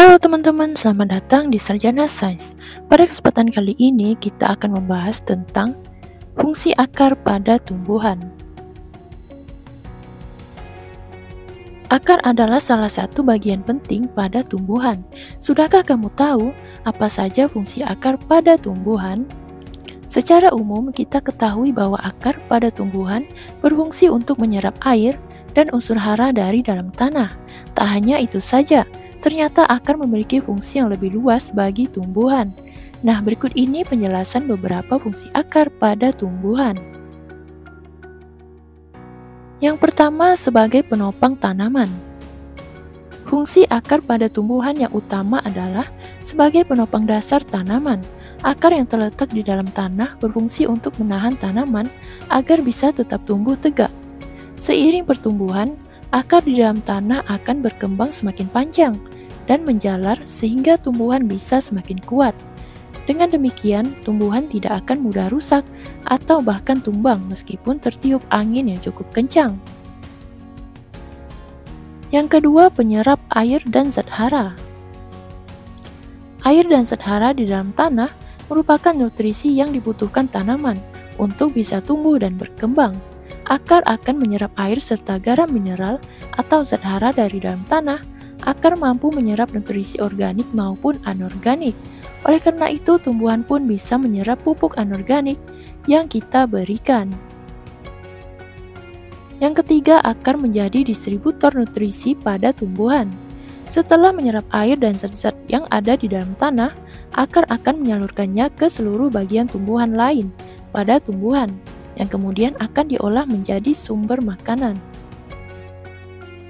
Halo teman-teman, selamat datang di Sarjana Sains. Pada kesempatan kali ini kita akan membahas tentang fungsi akar pada tumbuhan. Akar adalah salah satu bagian penting pada tumbuhan. Sudahkah kamu tahu apa saja fungsi akar pada tumbuhan? Secara umum, kita ketahui bahwa akar pada tumbuhan berfungsi untuk menyerap air dan unsur hara dari dalam tanah. Tak hanya itu saja, ternyata akar memiliki fungsi yang lebih luas bagi tumbuhan. Nah, berikut ini penjelasan beberapa fungsi akar pada tumbuhan. Yang pertama, sebagai penopang tanaman. Fungsi akar pada tumbuhan yang utama adalah sebagai penopang dasar tanaman. Akar yang terletak di dalam tanah berfungsi untuk menahan tanaman agar bisa tetap tumbuh tegak. Seiring pertumbuhan, akar di dalam tanah akan berkembang semakin panjang dan menjalar sehingga tumbuhan bisa semakin kuat. Dengan demikian, tumbuhan tidak akan mudah rusak atau bahkan tumbang meskipun tertiup angin yang cukup kencang. Yang kedua, penyerap air dan zat hara. Air dan zat hara di dalam tanah merupakan nutrisi yang dibutuhkan tanaman untuk bisa tumbuh dan berkembang. Akar akan menyerap air serta garam mineral atau zat hara dari dalam tanah akar mampu menyerap nutrisi organik maupun anorganik. Oleh karena itu, tumbuhan pun bisa menyerap pupuk anorganik yang kita berikan. Yang ketiga, akar menjadi distributor nutrisi pada tumbuhan. Setelah menyerap air dan zat-zat yang ada di dalam tanah, akar akan menyalurkannya ke seluruh bagian tumbuhan lain pada tumbuhan, yang kemudian akan diolah menjadi sumber makanan.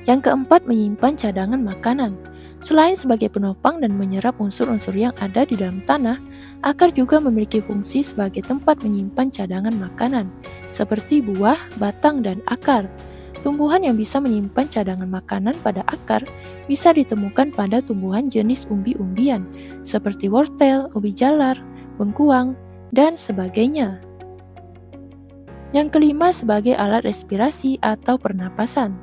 Yang keempat, menyimpan cadangan makanan. Selain sebagai penopang dan menyerap unsur-unsur yang ada di dalam tanah, akar juga memiliki fungsi sebagai tempat menyimpan cadangan makanan, seperti buah, batang, dan akar. Tumbuhan yang bisa menyimpan cadangan makanan pada akar bisa ditemukan pada tumbuhan jenis umbi-umbian, seperti wortel, ubi jalar, bengkuang, dan sebagainya. Yang kelima sebagai alat respirasi atau pernapasan.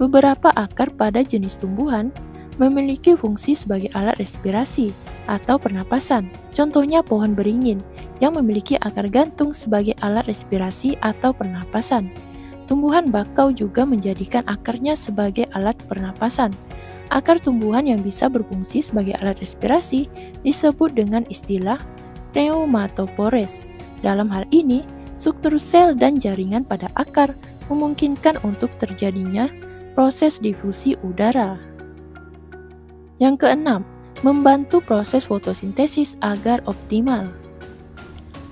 Beberapa akar pada jenis tumbuhan memiliki fungsi sebagai alat respirasi atau pernapasan. Contohnya pohon beringin yang memiliki akar gantung sebagai alat respirasi atau pernapasan. Tumbuhan bakau juga menjadikan akarnya sebagai alat pernapasan. Akar tumbuhan yang bisa berfungsi sebagai alat respirasi disebut dengan istilah pneumatopores. Dalam hal ini, struktur sel dan jaringan pada akar memungkinkan untuk terjadinya proses difusi udara. Yang keenam, membantu proses fotosintesis agar optimal.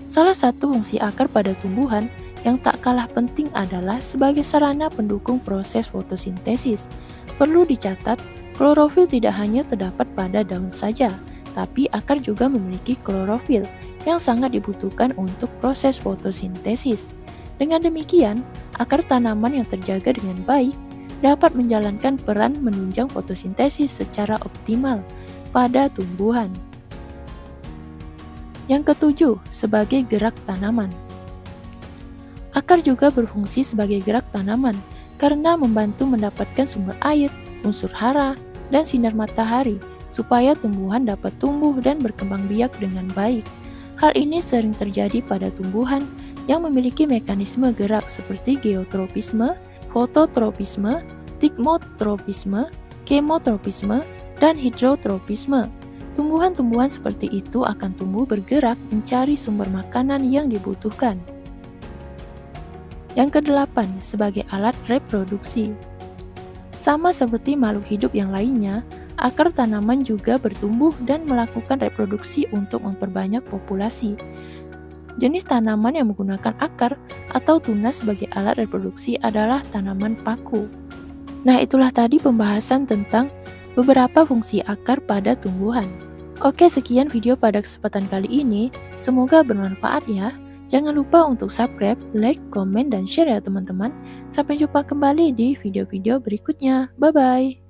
Salah satu fungsi akar pada tumbuhan yang tak kalah penting adalah sebagai sarana pendukung proses fotosintesis. Perlu dicatat, klorofil tidak hanya terdapat pada daun saja, tapi akar juga memiliki klorofil yang sangat dibutuhkan untuk proses fotosintesis. Dengan demikian, akar tanaman yang terjaga dengan baik dapat menjalankan peran menunjang fotosintesis secara optimal pada tumbuhan. Yang ketujuh, sebagai gerak tanaman. Akar juga berfungsi sebagai gerak tanaman karena membantu mendapatkan sumber air, unsur hara, dan sinar matahari supaya tumbuhan dapat tumbuh dan berkembang biak dengan baik. Hal ini sering terjadi pada tumbuhan yang memiliki mekanisme gerak seperti geotropisme, fototropisme, stigmotropisme, kemotropisme, dan hidrotropisme. Tumbuhan-tumbuhan seperti itu akan tumbuh bergerak mencari sumber makanan yang dibutuhkan. Yang kedelapan, sebagai alat reproduksi. Sama seperti makhluk hidup yang lainnya, akar tanaman juga bertumbuh dan melakukan reproduksi untuk memperbanyak populasi. Jenis tanaman yang menggunakan akar atau tunas sebagai alat reproduksi adalah tanaman paku. Nah, itulah tadi pembahasan tentang beberapa fungsi akar pada tumbuhan. Oke, sekian video pada kesempatan kali ini. Semoga bermanfaat ya. Jangan lupa untuk subscribe, like, komen, dan share ya teman-teman. Sampai jumpa kembali di video-video berikutnya. Bye-bye.